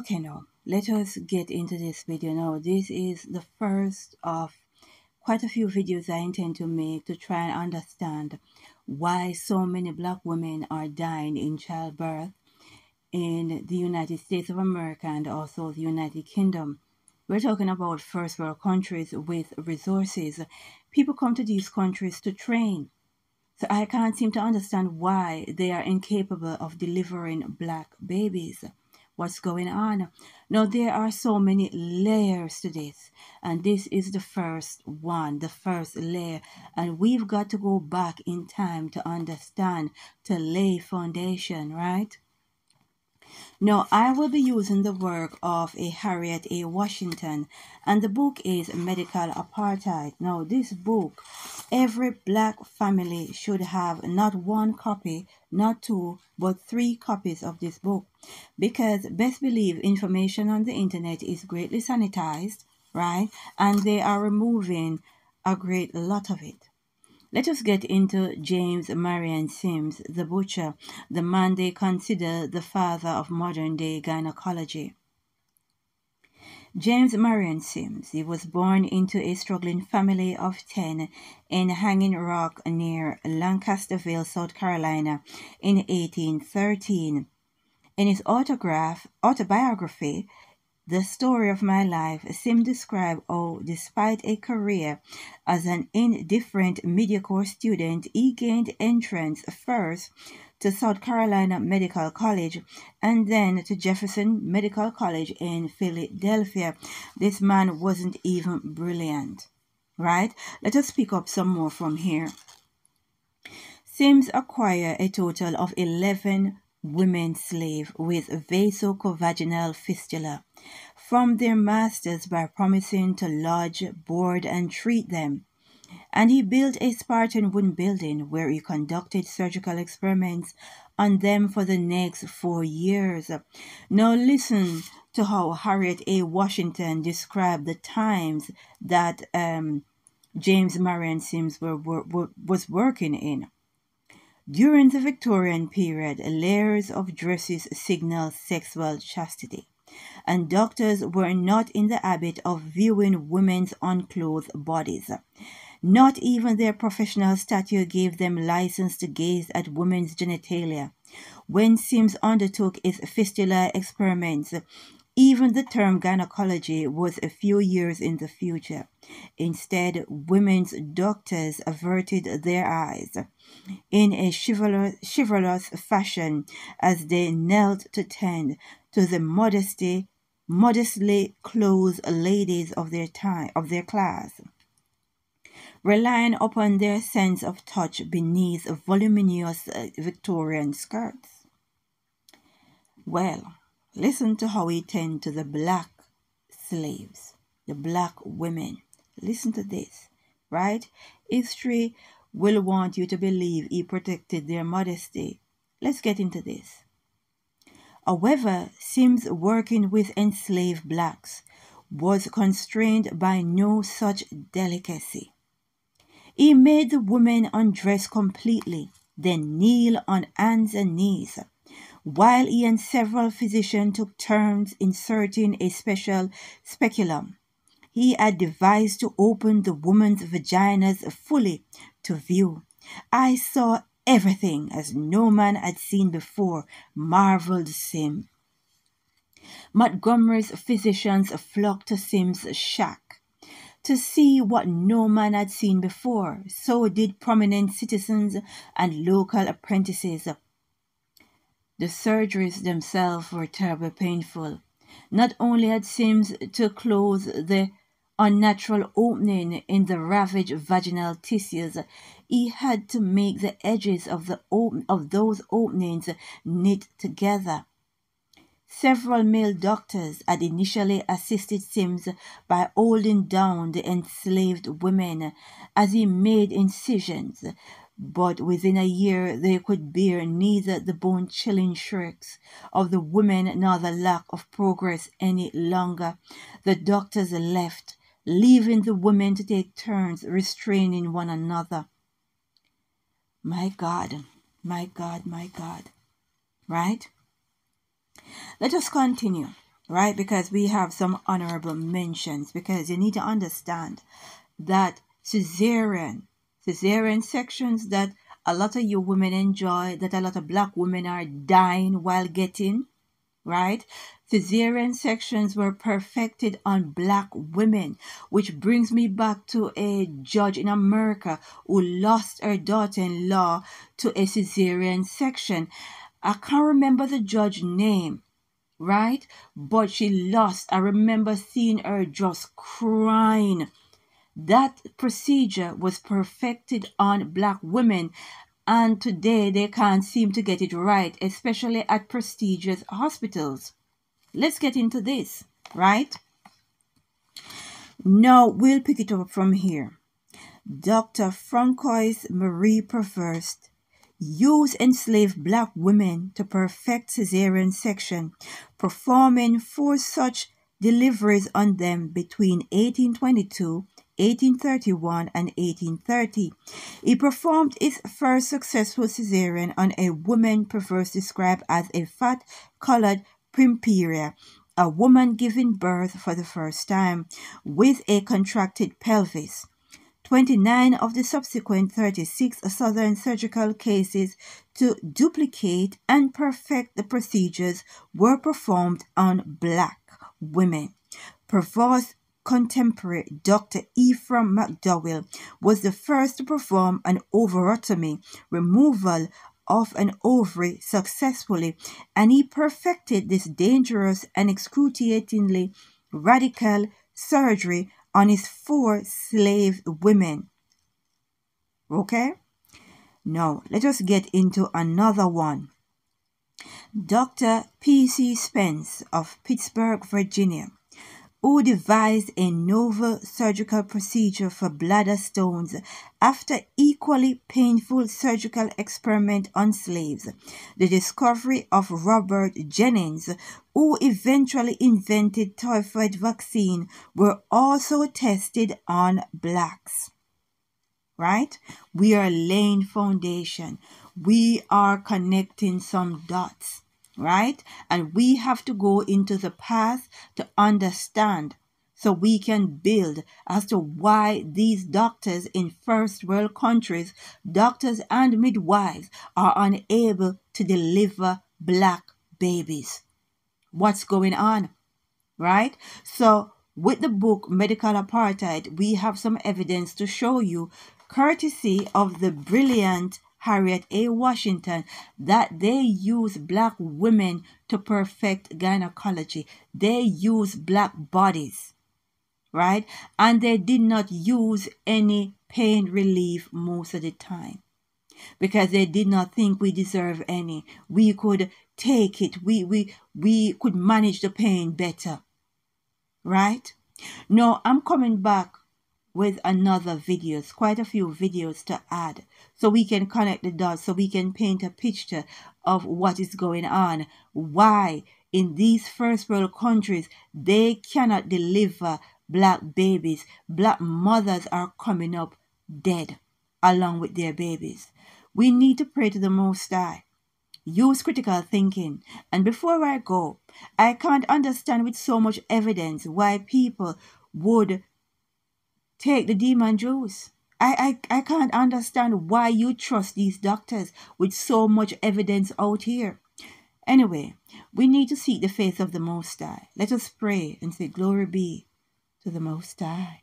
Okay, now let us get into this video now. This is the first of quite a few videos I intend to make to try and understand why so many black women are dying in childbirth in the United States of America and also the United Kingdom. We're talking about first world countries with resources. People come to these countries to train. So I can't seem to understand why they are incapable of delivering black babies what's going on. Now, there are so many layers to this, and this is the first one, the first layer. And we've got to go back in time to understand, to lay foundation, right? Now, I will be using the work of a Harriet A. Washington, and the book is Medical Apartheid. Now, this book, every black family should have not one copy, not two, but three copies of this book. Because best believe information on the internet is greatly sanitized, right? And they are removing a great lot of it. Let us get into James Marion Sims, the butcher, the man they consider the father of modern day gynecology. James Marion Sims, he was born into a struggling family of 10 in Hanging Rock near Lancasterville, South Carolina in 1813. In his autograph, autobiography, the story of my life, Sim described how, despite a career as an indifferent mediocre student, he gained entrance first to South Carolina Medical College and then to Jefferson Medical College in Philadelphia. This man wasn't even brilliant, right? Let us pick up some more from here. Sims acquired a total of 11 women slave with vesicovaginal fistula from their masters by promising to lodge, board, and treat them. And he built a Spartan wooden building where he conducted surgical experiments on them for the next four years. Now listen to how Harriet A. Washington described the times that um, James Marion Sims were, were, was working in. During the Victorian period, layers of dresses signal sexual chastity and doctors were not in the habit of viewing women's unclothed bodies. Not even their professional stature gave them license to gaze at women's genitalia. When Sims undertook his fistula experiments, even the term gynecology was a few years in the future. Instead, women's doctors averted their eyes in a chivalrous, chivalrous fashion as they knelt to tend to the modesty modestly clothed ladies of their time of their class relying upon their sense of touch beneath voluminous uh, Victorian skirts. Well, listen to how he tend to the black slaves, the black women. Listen to this, right? History will want you to believe he protected their modesty. Let's get into this. However, Sims working with enslaved blacks was constrained by no such delicacy. He made the woman undress completely, then kneel on hands and knees, while he and several physicians took turns inserting a special speculum. He had devised to open the woman's vaginas fully to view. I saw everything as no man had seen before, marveled Sim. Montgomery's physicians flocked to Sim's shack to see what no man had seen before. So did prominent citizens and local apprentices. The surgeries themselves were terribly painful. Not only had Sims to close the unnatural opening in the ravaged vaginal tissues, he had to make the edges of the open, of those openings knit together. Several male doctors had initially assisted Sims by holding down the enslaved women as he made incisions, but within a year they could bear neither the bone chilling shrieks of the women nor the lack of progress any longer. The doctors left leaving the women to take turns restraining one another. My God, my God, my God. Right? Let us continue. right? Because we have some honorable mentions. Because you need to understand that cesarean, cesarean sections that a lot of you women enjoy, that a lot of black women are dying while getting, right? Cesarean sections were perfected on black women, which brings me back to a judge in America who lost her daughter in law to a cesarean section. I can't remember the judge name, right? But she lost. I remember seeing her just crying. That procedure was perfected on black women, and today they can't seem to get it right, especially at prestigious hospitals. Let's get into this, right? Now we'll pick it up from here. Dr. Francois Marie Prevost used enslaved black women to perfect cesarean section, performing four such deliveries on them between 1822 1831 and 1830. He performed his first successful cesarean on a woman Prevost described as a fat colored primipara, a woman giving birth for the first time, with a contracted pelvis. 29 of the subsequent 36 Southern surgical cases to duplicate and perfect the procedures were performed on black women. Prevost's contemporary Dr. Ephraim McDowell was the first to perform an ovariotomy, removal of an ovary successfully, and he perfected this dangerous and excruciatingly radical surgery on his four slave women. Okay? Now, let us get into another one. Dr. P.C. Spence of Petersburg, Virginia, who devised a novel surgical procedure for bladder stones after equally painful surgical experiment on slaves. The discovery of Robert Jennings, who eventually invented typhoid vaccine, were also tested on blacks. Right? We are laying foundation. We are connecting some dots right? And we have to go into the past to understand so we can build as to why these doctors in first world countries, doctors and midwives, are unable to deliver black babies. What's going on? Right? So, with the book Medical Apartheid, we have some evidence to show you, courtesy of the brilliant Harriet A. Washington that they use black women to perfect gynecology. They use black bodies, right? And they did not use any pain relief most of the time because they did not think we deserve any. We could take it. We we we could manage the pain better. Right? No, I'm coming back with another videos, quite a few videos to add so we can connect the dots, so we can paint a picture of what is going on. Why in these first world countries they cannot deliver black babies. Black mothers are coming up dead along with their babies. We need to pray to the Most High. Use critical thinking. And before I go, I can't understand with so much evidence why people would take the demon juice. I, I, I can't understand why you trust these doctors with so much evidence out here. Anyway, we need to seek the faith of the Most High. Let us pray and say, Glory be to the Most High.